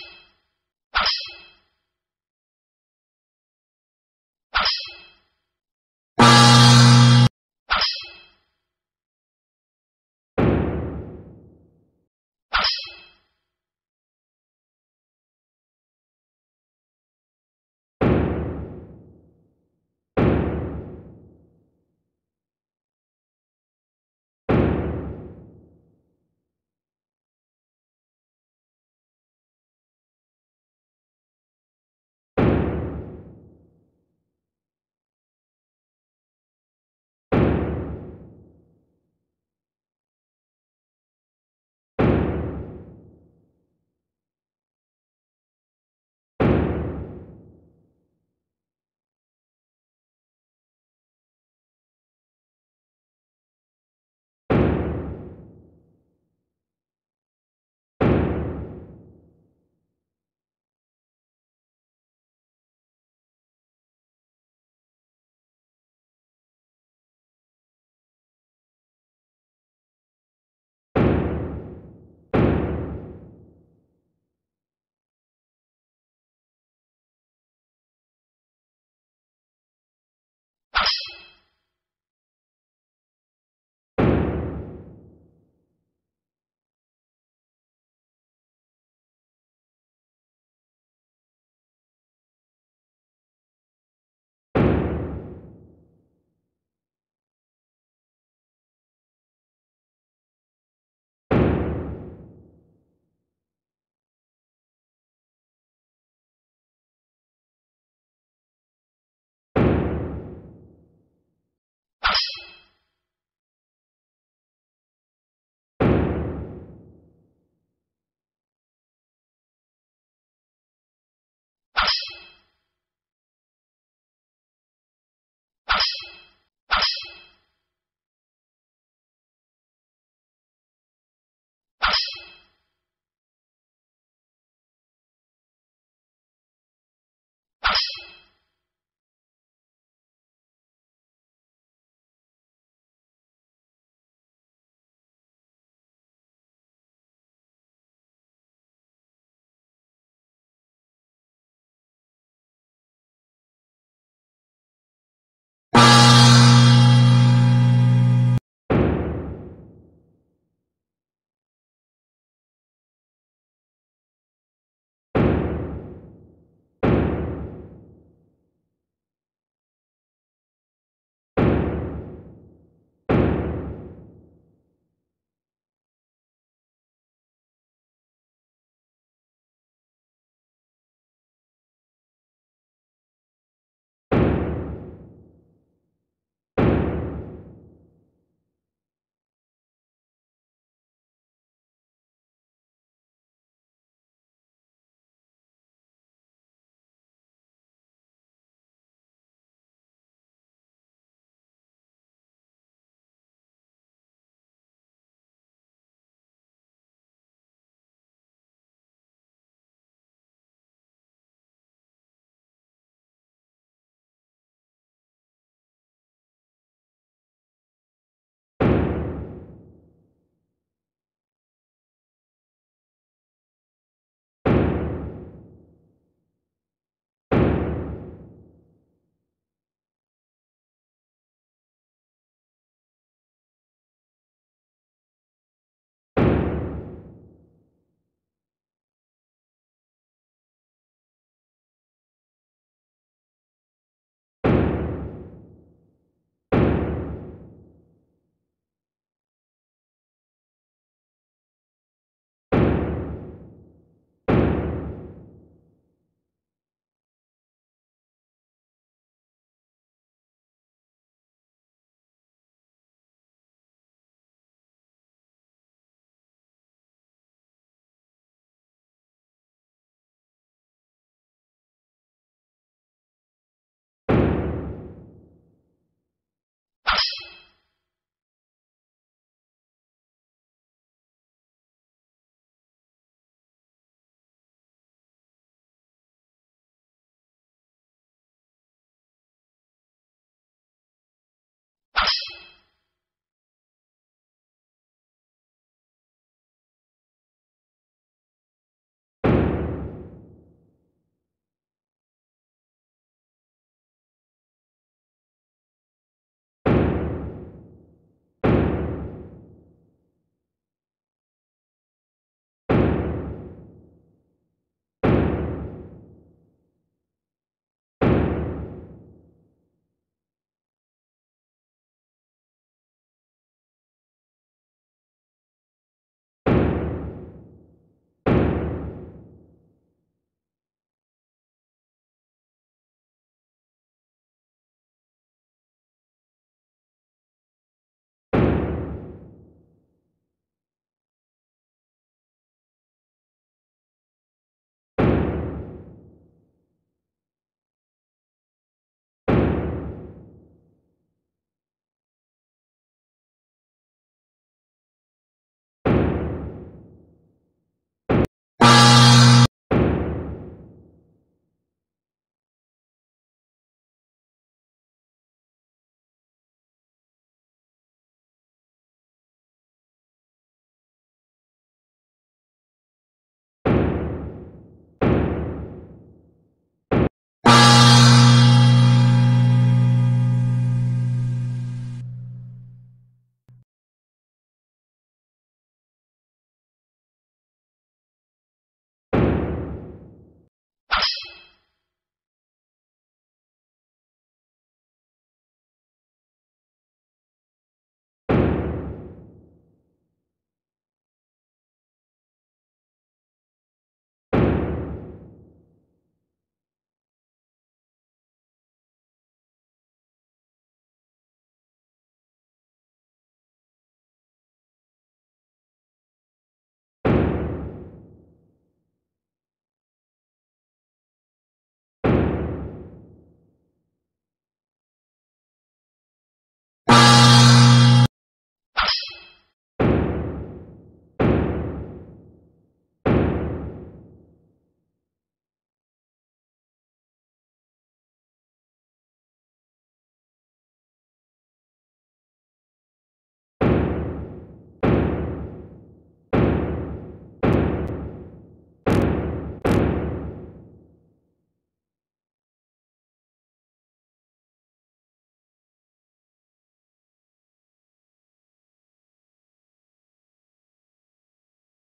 よし。